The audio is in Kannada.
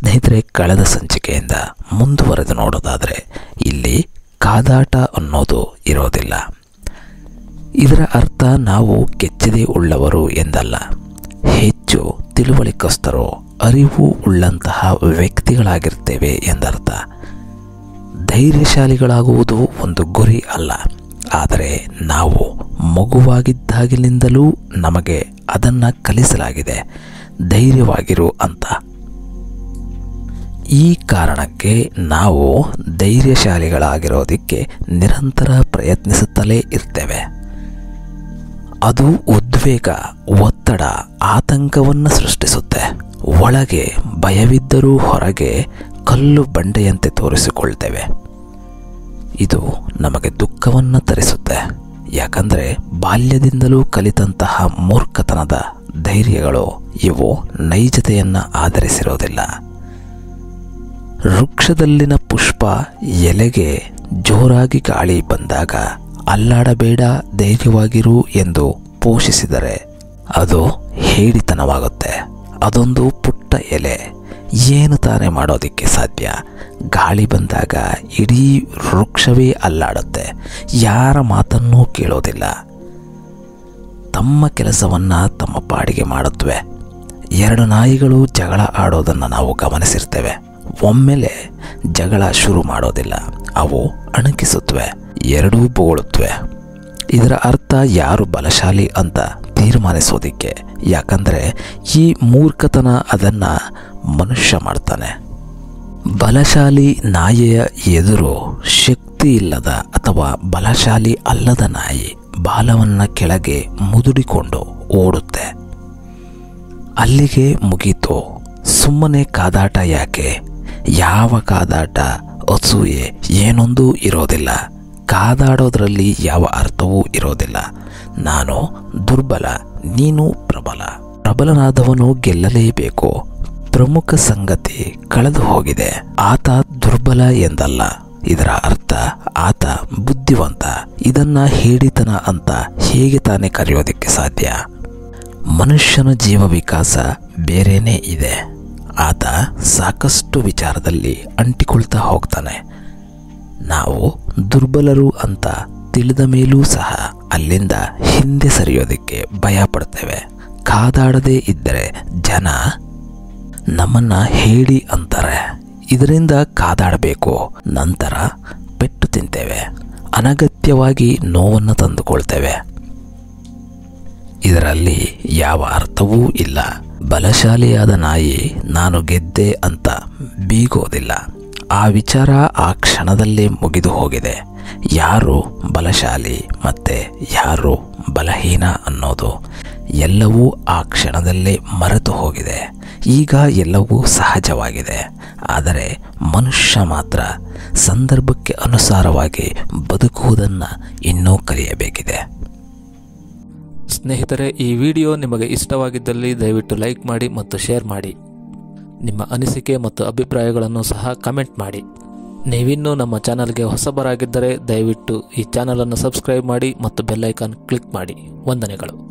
ಸ್ನೇಹಿತರೆ, ಕಳೆದ ಸಂಚಿಕೆಯಿಂದ ಮುಂದುವರೆದು ನೋಡೋದಾದರೆ ಇಲ್ಲಿ ಕಾದಾಟ ಅನ್ನೋದು ಇರೋದಿಲ್ಲ. ಇದರ ಅರ್ಥ ನಾವು ಕೆಚ್ಚದೆ ಉಳ್ಳವರು ಎಂದಲ್ಲ. ಹೆಚ್ಚು ತಿಳುವಳಿಕಸ್ಥರು, ಅರಿವು ಉಳ್ಳಂತಹ ವ್ಯಕ್ತಿಗಳಾಗಿರ್ತೇವೆ ಎಂದರ್ಥ. ಧೈರ್ಯಶಾಲಿಗಳಾಗುವುದು ಒಂದು ಗುರಿ ಅಲ್ಲ. ಆದರೆ ನಾವು ಮಗುವಾಗಿದ್ದಾಗಿನಿಂದಲೂ ನಮಗೆ ಅದನ್ನು ಕಲಿಸಲಾಗಿದೆ. ಧೈರ್ಯವಾಗಿರು ಅಂತ. ಈ ಕಾರಣಕ್ಕೆ ನಾವು ಧೈರ್ಯಶಾಲಿಗಳಾಗಿರೋದಕ್ಕೆ ನಿರಂತರ ಪ್ರಯತ್ನಿಸುತ್ತಲೇ ಇರ್ತೇವೆ. ಅದು ಉದ್ವೇಗ, ಒತ್ತಡ, ಆತಂಕವನ್ನು ಸೃಷ್ಟಿಸುತ್ತೆ. ಒಳಗೆ ಭಯವಿದ್ದರೂ ಹೊರಗೆ ಕಲ್ಲು ಬಂಡೆಯಂತೆ ತೋರಿಸಿಕೊಳ್ತೇವೆ. ಇದು ನಮಗೆ ದುಃಖವನ್ನು ತರಿಸುತ್ತೆ. ಯಾಕಂದರೆ ಬಾಲ್ಯದಿಂದಲೂ ಕಲಿತಂತಹ ಮೂರ್ಖತನದ ಧೈರ್ಯಗಳು ಇವು ನೈಜತೆಯನ್ನು ಆಧರಿಸಿರೋದಿಲ್ಲ. ವೃಕ್ಷದಲ್ಲಿನ ಪುಷ್ಪ ಎಲೆಗೆ ಜೋರಾಗಿ ಗಾಳಿ ಬಂದಾಗ ಅಲ್ಲಾಡಬೇಡ, ಧೈರ್ಯವಾಗಿರು ಎಂದು ಪೋಷಿಸಿದರೆ ಅದು ಹೇಡಿತನವಾಗುತ್ತೆ. ಅದೊಂದು ಪುಟ್ಟ ಎಲೆ. ಏನು ತಾನೇ ಮಾಡೋದಕ್ಕೆ ಸಾಧ್ಯ? ಗಾಳಿ ಬಂದಾಗ ಇಡೀ ವೃಕ್ಷವೇ ಅಲ್ಲಾಡುತ್ತೆ. ಯಾರ ಮಾತನ್ನೂ ಕೇಳೋದಿಲ್ಲ. ತಮ್ಮ ಕೆಲಸವನ್ನು ತಮ್ಮ ಪಾಡಿಗೆ ಮಾಡುತ್ತವೆ. ಎರಡು ನಾಯಿಗಳು ಜಗಳ ಆಡೋದನ್ನು ನಾವು ಗಮನಿಸಿರ್ತೇವೆ. ಒಮ್ಮೆಲೆ ಜಗಳ ಶುರು ಮಾಡೋದಿಲ್ಲ. ಅವು ಅಣಕಿಸುತ್ತವೆ ಎರಡೂ ಬೋಳುತ್ತವೆ ಇದರ ಅರ್ಥ ಯಾರು ಬಲಶಾಲಿ ಅಂತ ತೀರ್ಮಾನಿಸೋದಿಕ್ಕೆ. ಯಾಕಂದರೆ ಈ ಮೂರ್ಖತನ ಅದನ್ನು ಮನುಷ್ಯ ಮಾಡ್ತಾನೆ. ಬಲಶಾಲಿ ನಾಯಿಯ ಎದುರು ಶಕ್ತಿ ಇಲ್ಲದ ಅಥವಾ ಬಲಶಾಲಿ ಅಲ್ಲದ ನಾಯಿ ಬಾಲವನ್ನು ಕೆಳಗೆ ಮುದುಡಿಕೊಂಡು ಓಡುತ್ತೆ. ಅಲ್ಲಿಗೆ ಮುಗೀತು. ಸುಮ್ಮನೆ ಕಾದಾಟ ಯಾಕೆ? ಯಾವ ಕಾದಾಟ ಅಸೂಯೆ ಏನೊಂದೂ ಇರೋದಿಲ್ಲ. ಕಾದಾಡೋದ್ರಲ್ಲಿ ಯಾವ ಅರ್ಥವೂ ಇರೋದಿಲ್ಲ. ನಾನು ದುರ್ಬಲ, ನೀನು ಪ್ರಬಲ. ಪ್ರಬಲನಾದವನು ಗೆಲ್ಲಲೇಬೇಕು. ಪ್ರಮುಖ ಸಂಗತಿ ಕಳೆದು ಹೋಗಿದೆ. ಆತ ದುರ್ಬಲ ಎಂದಲ್ಲ. ಇದರ ಅರ್ಥ ಆತ ಬುದ್ಧಿವಂತ. ಇದನ್ನ ಹೇಳಿತನ ಅಂತ ಹೇಗೆ ತಾನೇ ಕರೆಯೋದಕ್ಕೆ ಸಾಧ್ಯ? ಮನುಷ್ಯನ ಜೀವ ವಿಕಾಸ ಬೇರೆನೇ ಇದೆ. ಆತ ಸಾಕಷ್ಟು ವಿಚಾರದಲ್ಲಿ ಅಂಟಿಕೊಳ್ತಾ ಹೋಗ್ತಾನೆ. ನಾವು ದುರ್ಬಲರು ಅಂತ ತಿಳಿದ ಮೇಲೂ ಸಹ ಅಲ್ಲಿಂದ ಹಿಂದೆ ಸರಿಯೋದಕ್ಕೆ ಭಯ ಪಡ್ತೇವೆ ಕಾದಾಡದೇ ಇದ್ದರೆ ಜನ ನಮ್ಮನ್ನು ಹೇಳಿ ಅಂತಾರೆ. ಇದರಿಂದ ಕಾದಾಡಬೇಕು. ನಂತರ ಪೆಟ್ಟು ತಿಂತೇವೆ. ಅನಗತ್ಯವಾಗಿ ನೋವನ್ನು ತಂದುಕೊಳ್ತೇವೆ. ಇದರಲ್ಲಿ ಯಾವ ಅರ್ಥವೂ ಇಲ್ಲ. ಬಲಶಾಲಿಯಾದ ನಾಯಿ ನಾನು ಗೆದ್ದೆ ಅಂತ ಬೀಗೋದಿಲ್ಲ. ಆ ವಿಚಾರ ಆ ಕ್ಷಣದಲ್ಲೇ ಮುಗಿದು ಹೋಗಿದೆ. ಯಾರು ಬಲಶಾಲಿ ಮತ್ತೆ ಯಾರು ಬಲಹೀನ ಅನ್ನೋದು ಎಲ್ಲವೂ ಆ ಕ್ಷಣದಲ್ಲೇ ಮರೆತು ಹೋಗಿದೆ. ಈಗ ಎಲ್ಲವೂ ಸಹಜವಾಗಿದೆ. ಆದರೆ ಮನುಷ್ಯ ಮಾತ್ರ ಸಂದರ್ಭಕ್ಕೆ ಅನುಸಾರವಾಗಿ ಬದುಕುವುದನ್ನು ಇನ್ನೂ ಕಲಿಯಬೇಕಿದೆ. ಸ್ನೇಹಿತರೆ, ಈ ವಿಡಿಯೋ ನಿಮಗೆ ಇಷ್ಟವಾಗಿದ್ದಲ್ಲಿ ದಯವಿಟ್ಟು ಲೈಕ್ ಮಾಡಿ ಮತ್ತು ಶೇರ್ ಮಾಡಿ. ನಿಮ್ಮ ಅನಿಸಿಕೆ ಮತ್ತು ಅಭಿಪ್ರಾಯಗಳನ್ನು ಸಹ ಕಮೆಂಟ್ ಮಾಡಿ. ನೀವಿನ್ನೂ ನಮ್ಮ ಚಾನಲ್ಗೆ ಹೊಸಬರಾಗಿದ್ದರೆ ದಯವಿಟ್ಟು ಈ ಚಾನಲನ್ನು ಸಬ್ಸ್ಕ್ರೈಬ್ ಮಾಡಿ ಮತ್ತು ಬೆಲ್ಲೈಕಾನ್ ಕ್ಲಿಕ್ ಮಾಡಿ. ವಂದನೆಗಳು.